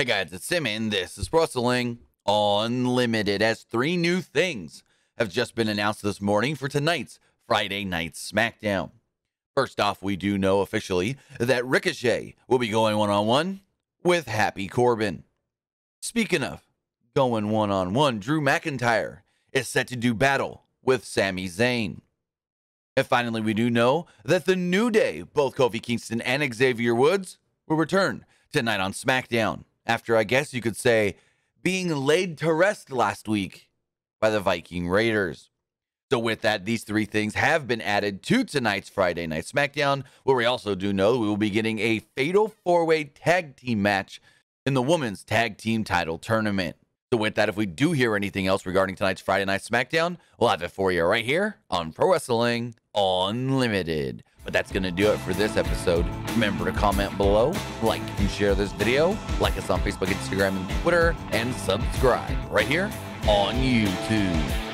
Hey guys, it's Simon. This is Wrestling Unlimited. As three new things have just been announced this morning for tonight's Friday Night SmackDown. First off, we do know officially that Ricochet will be going one on one with Happy Corbin. Speaking of going one on one, Drew McIntyre is set to do battle with Sami Zayn. And finally, we do know that the New Day, both Kofi Kingston and Xavier Woods, will return tonight on SmackDown after, I guess you could say, being laid to rest last week by the Viking Raiders. So, with that, these three things have been added to tonight's Friday Night SmackDown, where we also do know we will be getting a fatal four way tag team match in the women's tag team title tournament. So, with that, if we do hear anything else regarding tonight's Friday Night SmackDown, we'll have it for you right here on Pro Wrestling Unlimited. But that's going to do it for this episode. Remember to comment below, like and share this video, like us on Facebook, Instagram, and Twitter, and subscribe right here on YouTube.